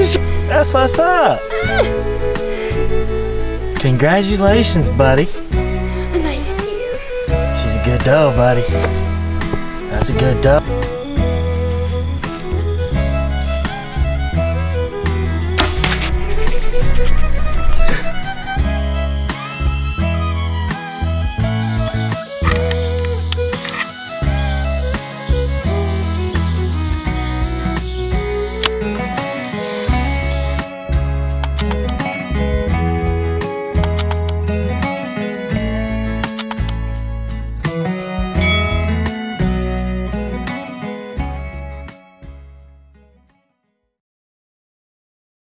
Congratulations! That's what's up. Congratulations, buddy. A nice deer. She's a good doe, buddy. That's a good doe.